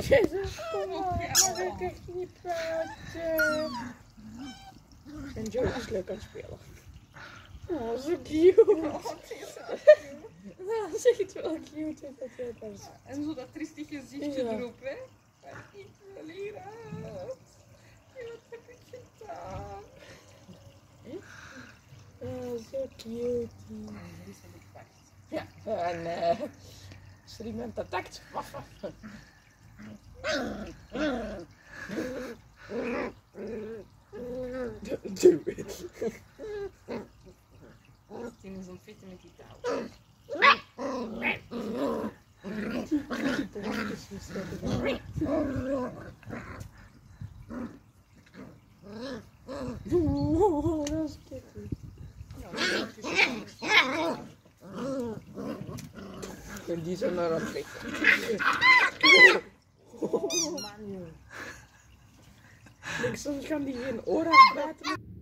Jezus, kom. Mag ik echt niet praten? En Joe is leuk aan het spelen. Oh, zo cute. Ja, zeg het wel cute. Dat je dat is. En zo dat triestig gezichtje Ja. erop, hè. Maar ik wil hieruit. Wat heb ik gedaan? Oh, zo cute. Ja, en eh. Als er iemand attackt, waf waf. Do it. Tem nos um feito no quintal. Oh, that was these are not on paper. Ik soms gaan die geen oor afbijten.